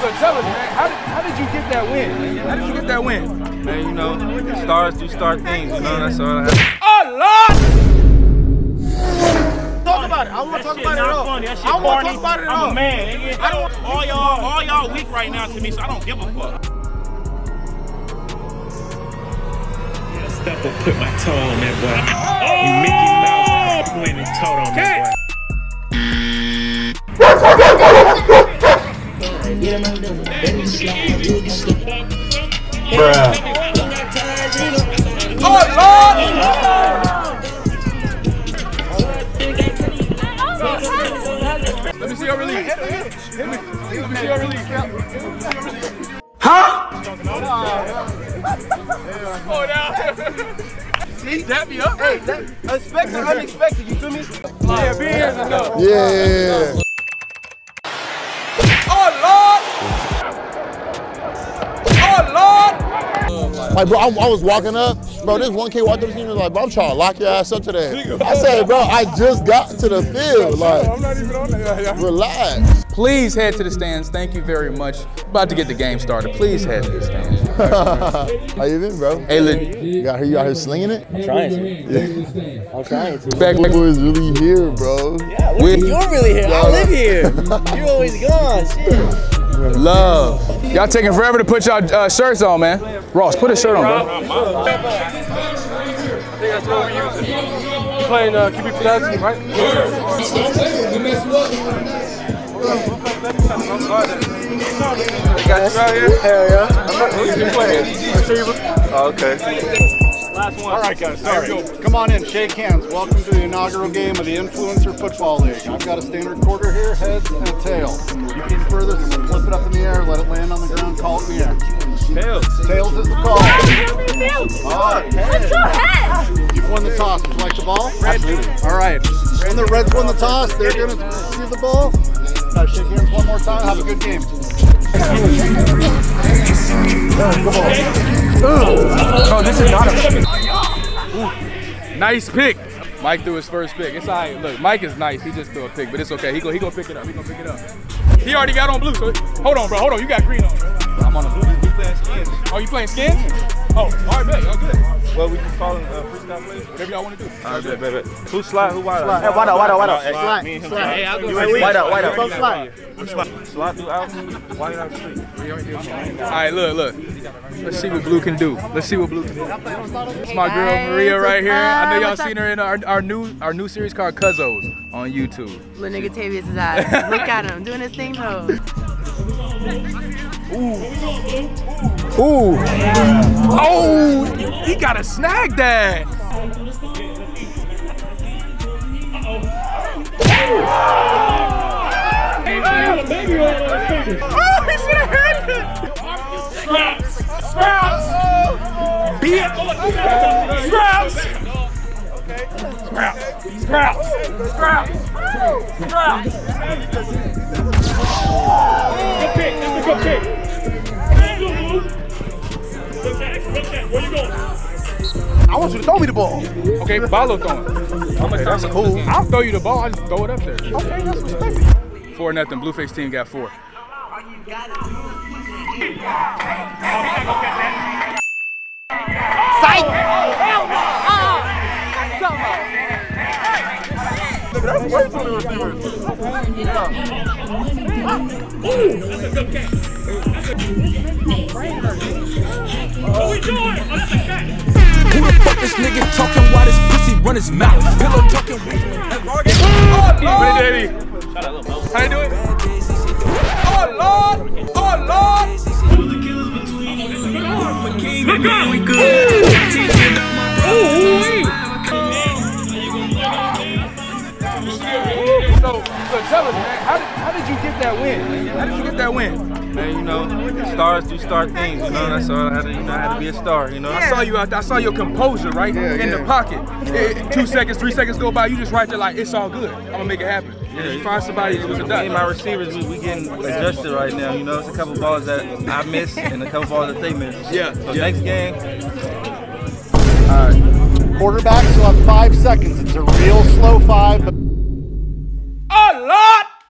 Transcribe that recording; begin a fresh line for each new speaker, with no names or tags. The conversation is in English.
so tell us, man, how did, how did you get that win? How did you get that win?
Man, you know, stars do star things, you know, that's all I have.
Oh, Lord!
Talk about it. I don't want to talk about it at all.
Funny. That shit
I don't want to
corny.
talk about it at
I'm
all.
a man. nigga.
I don't.
All y'all, all y'all weak right now to me, so I don't give a fuck.
Yeah, Step up, put my toe on that boy. You Mickey Mouse went and toed on that boy.
Let me see your release. Me, let me see release. Huh? Oh. See? Dap me up.
Hey, that, expect unexpected. You feel me?
Yeah.
Yeah.
Oh,
Like, bro, I, I was walking up. Bro, this one kid walked up to me and was like, bro, I'm trying to lock your ass up today. I said, bro, I just got to the field. Like,
I'm not even on there.
relax.
Please head to the stands. Thank you very much. About to get the game started. Please head to the stands.
How you been, bro?
Hey, look,
You got here, you out here slinging it?
I'm trying to. I'm trying to.
back,
Big boy is really here, bro.
Yeah,
We-
we, you're really here. I live here. You're always gone. Shit.
Love. Y'all taking forever to put y'all uh, shirts on, man. Ross, put a shirt on, bro.
Playing uh, QB Pulaski, right?
They got you out here?
Hell yeah. Who's playing?
Oh, okay.
All right, guys. Sorry. Come on in. Shake hands. Welcome to the inaugural game of the Influencer Football League. I've got a standard quarter here, heads and a tail. You can further, so we'll flip it up in the air, let it land on the ground, call it in the air.
Tails.
Tails is the call. All right.
What's your head?
You've won the toss. Would you like the ball? Absolutely. All right. When the Reds won the toss, they're going to receive the ball. Uh, shake hands one more time. Have a good game.
Oh, this is not a. Nice pick. Mike threw his first pick. It's all right. Look, Mike is nice. He just threw a pick, but it's okay. He go, he gonna pick it up. He gonna pick it up. He already got on blue. So hold on, bro. Hold on. You got green on. Bro. I'm on a blue.
We playing skins.
Oh, you playing skins? Oh, all right, bet. Oh, good.
Well, we can call them uh, freestyle plays.
Whatever y'all want to do.
All right, bet, bet, bet. Who slide? Who wide out?
Hey, wide out, wide out, wide out.
Hey,
Slide,
me and him
slide.
Hey, I'll go
Wide out, wide out.
Both
slide.
Slide, slide through out. Wide out street.
All right, look, look. Let's see what blue can do. Let's see what blue can do. It's my girl Maria right here. I know
up?
y'all seen her in our, our new our new series called Cuzzos on YouTube.
Little nigga Tavius' eyes. Look at him doing his thing though.
Ooh. Ooh. Oh, he got a snag that. Oh, he Beat. Scraps. Scraps. Scraps. Scraps. Scraps.
Good pick. That's a good pick. Look that. Look that. Where you going?
I want you to throw me the ball.
Okay, Balo throwing. Okay, that's cool. I'll throw you the ball. I just throw it up there.
Okay, that's respectful.
Four nothing. Blueface team got four.
What we doing? Oh, that's a cat.
Who the fuck this nigga talking while this pussy run his mouth? Pillow talking.
What did he How you do win?
Man, you know, stars do star things, you know, that's all I had to, you know, I had to be a star, you know.
I saw you out there. I saw your composure, right? In the pocket. Eh, two seconds, three seconds go by, you just right there like, it's all good. I'm gonna make it happen. Yeah, you find somebody that was a
Me my receivers, we, we getting adjusted right now. You know, it's a couple balls that I miss and a couple balls that they miss.
Yeah,
So
yeah.
next game, All right.
Quarterbacks will have five seconds. It's a real slow five, but
Oh Lord!